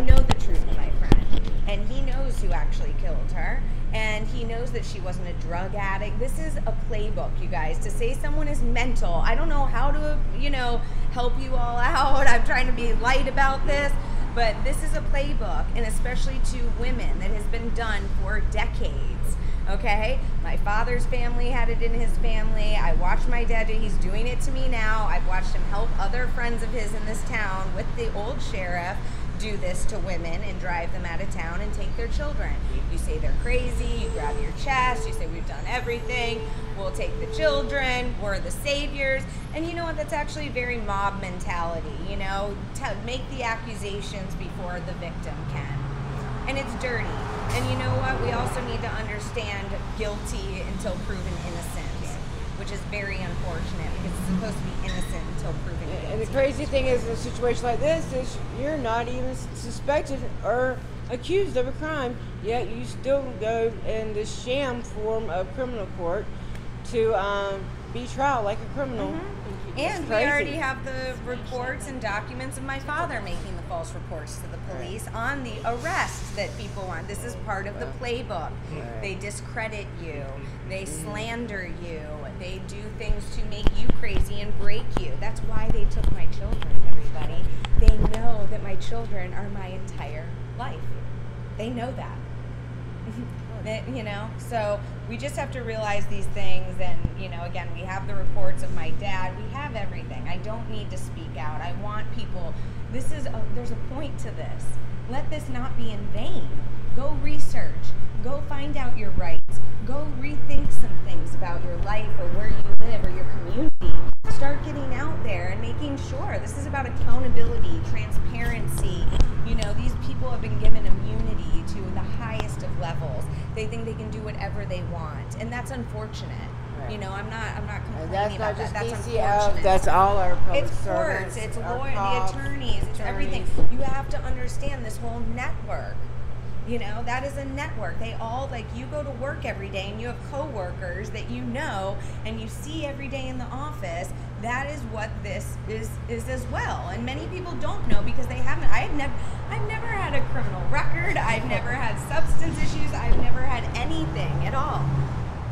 I know the truth my friend, and he knows who actually killed her, and he knows that she wasn't a drug addict. This is a playbook, you guys. To say someone is mental, I don't know how to, you know, help you all out. I'm trying to be light about this, but this is a playbook, and especially to women, that has been done for decades. Okay, my father's family had it in his family. I watched my dad do. He's doing it to me now. I've watched him help other friends of his in this town with the old sheriff do this to women and drive them out of town and take their children. You say they're crazy, you grab your chest, you say we've done everything, we'll take the children, we're the saviors. And you know what? That's actually very mob mentality, you know? To make the accusations before the victim can. And it's dirty. And you know what? We also need to understand guilty until proven innocent which is very unfortunate because it's supposed to be innocent until proven guilty. And the crazy thing is, in a situation like this, is you're not even suspected or accused of a crime, yet you still go in this sham form of criminal court to um, be trial like a criminal. Mm-hmm. And we already have the reports and documents of my father making the false reports to the police on the arrests that people want. This is part of the playbook. They discredit you, mm-hmm. they mm-hmm. slander you, they do things to make you crazy and break you. That's why they took my children, everybody. They know that my children are my entire life. They know that. You know so we just have to realize these things and you know again we have the reports of my dad. We have everything. I don't need to speak out. I want people this is a, there's a point to this. Let this not be in vain. Go research. Go find out your rights. Go rethink some things about your life or where you live or your community start getting out there and making sure this is about accountability transparency you know these people have been given immunity to the highest of levels they think they can do whatever they want, and that's unfortunate. Right. You know, I'm not. I'm not complaining that's about not that. That's unfortunate. That's all our public it's courts. It's lawyers, the attorneys. It's everything. You have to understand this whole network. You know, that is a network. They all like you go to work every day and you have coworkers that you know and you see every day in the office. That is what this is is as well. And many people don't know because they haven't I have never I've never had a criminal record. I've never had substance issues. I've never had anything at all.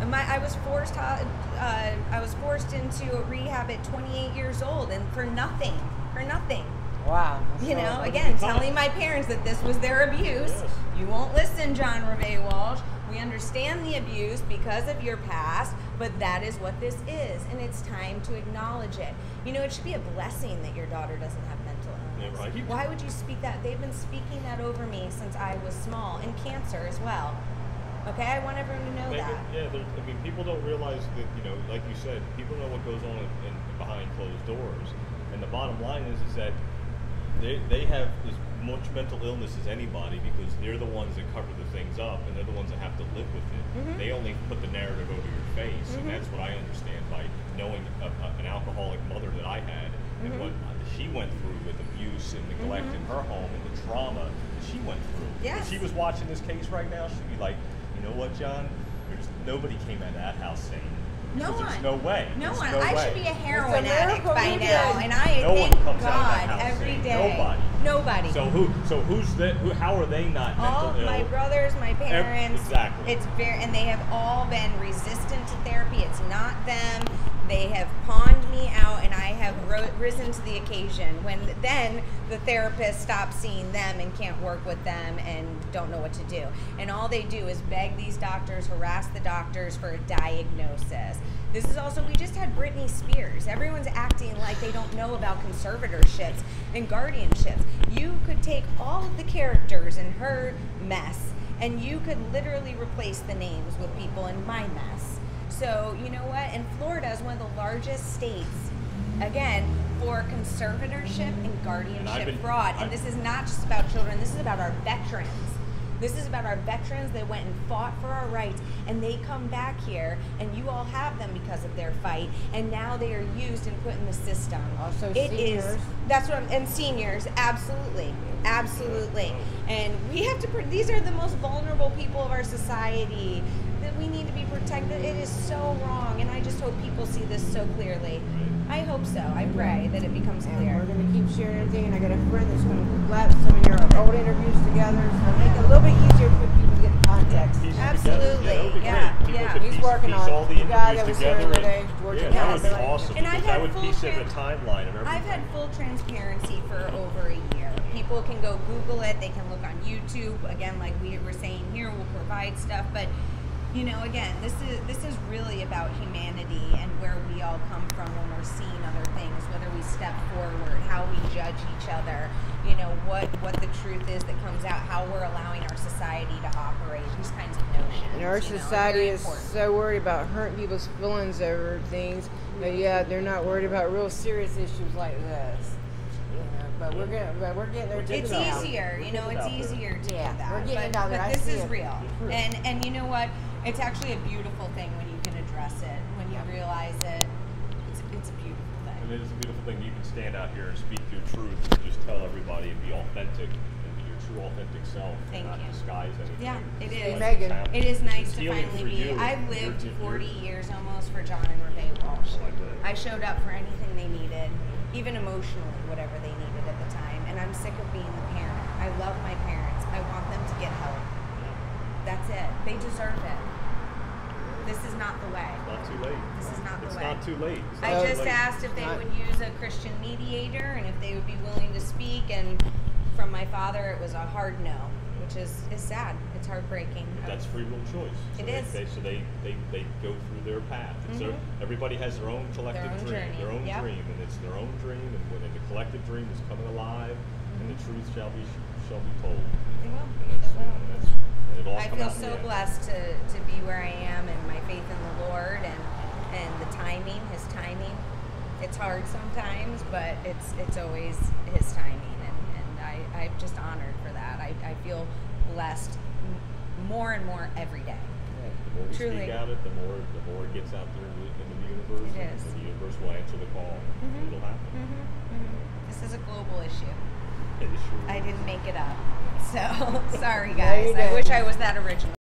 My, I was forced uh, I was forced into a rehab at 28 years old and for nothing. For nothing. Wow. You know, again, telling my parents that this was their abuse. You won't listen, John Revé Walsh. We understand the abuse because of your past, but that is what this is, and it's time to acknowledge it. You know, it should be a blessing that your daughter doesn't have mental illness. Yeah, right. Why would you speak that? They've been speaking that over me since I was small, and cancer as well. Okay, I want everyone to know Maybe, that. Yeah, I mean, people don't realize that you know, like you said, people know what goes on in, in, behind closed doors, and the bottom line is, is that they, they have as much mental illness as anybody because they're the ones that cover the things up and they're the ones that have to live with it. Mhm. They only put the narrative over your face, Mhm. and that's what I understand by knowing a, a, an alcoholic mother that I had and Mhm. what she went through with abuse and neglect in her home and the trauma that she went through. Yes. If she was watching this case right now, she'd be like, you know what, John? There's nobody came out of that house sane. No one. There's no way. No There's one. No I way. should be a heroin a addict by you now, and I No one thank comes out of that God house every Nobody. Nobody. So who? So who's that? Who? How are they not all mental ill? my brothers, my parents. exactly. It's very, and they have all been resistant to therapy. It's not them. They have pawned me out, and I have ro- risen to the occasion. When then the therapist stops seeing them and can't work with them and don't know what to do, and all they do is beg these doctors, harass the doctors for a diagnosis. This is also we just had Britney Spears. Everyone's acting like they don't know about conservatorships and guardianships. You could take all of the characters in her mess and you could literally replace the names with people in my mess. So, you know what? And Florida is one of the largest states, again, for conservatorship and guardianship been- fraud. And I've- this is not just about children, this is about our veterans. This is about our veterans that went and fought for our rights, and they come back here, and you all have them because of their fight, and now they are used and put in the system. Also It is- seniors. That's what I'm, and seniors, absolutely, absolutely. And we have to. pr- These are the most vulnerable people of our society it is so wrong, and I just hope people see this so clearly. I hope so. I pray that it becomes and clear. We're going to keep sharing everything, and I got a friend that's going to lap some of your old interviews together, so make it a little bit easier for people to get context. Absolutely, yeah, yeah. yeah. He's piece, working piece on all the, the guy that was here the day, George yeah, that would be awesome. And I've had full piece a timeline of everything. I've had full transparency for over a year. People can go Google it. They can look on YouTube. Again, like we were saying here, we'll provide stuff, but you know, again, this is this is really about humanity and where we all come from when we're seeing other things. Whether we step forward, how we judge each other. You know what what the truth is that comes out. How we're allowing our society to operate. These kinds of notions. And our you know, society is important. so worried about hurting people's feelings over things, but yeah, they're not worried about real serious issues like this. You know, but we're getting, but we're getting there. It's it out. easier, you know, it's it out there. easier to Yeah, do that. we're getting but, it out there. but I this see is it. real, real. and and you know what? It's actually a beautiful thing when you can address it, when you realize it. It's it's a beautiful And thing. it is a beautiful thing. You can stand out here and speak your truth and just tell everybody and be authentic and be your true authentic self Thank and not you. disguise anything. Yeah, it Just is. let Meghan. happen. It is nice to finally be. I've lived 40 years almost for John and Revé Walsh. Oh, like. I showed up for anything they needed, even emotionally, whatever they needed at the time. And I'm sick of being the parent. I love my parents. I want them to get help. That's it. They deserve it. This is not the way. It's not too late. This is not the it's way. It's not too late. It's I just late. asked if they would use a Christian mediator and if they would be willing to speak. And from my father, it was a hard no, which is, is sad. It's heartbreaking. But that's free will choice. So It they, is. They, so they, they, they go through their path. It's their, Mhm. everybody has their own collective own dream, journey, their own yep. dream, and it's their own dream. And when the collective dream is coming alive, and the truth shall be shall be told. They will. And, that's, They will. And, that's, and it'll all I feel out in the so blessed to, to be where I am and my faith in the Lord and and the timing, His timing. It's hard sometimes, but it's it's always His timing, and, and I, I'm just honored for that. I, I feel blessed more and more every day. The more we Truly. speak out it, the more the more it gets out there in the, universe. It and. The universe will answer the call. Mhm. It'll happen. hmm This is a global issue. It is sure I didn't make it up. So sorry, guys. I wish. I was that original.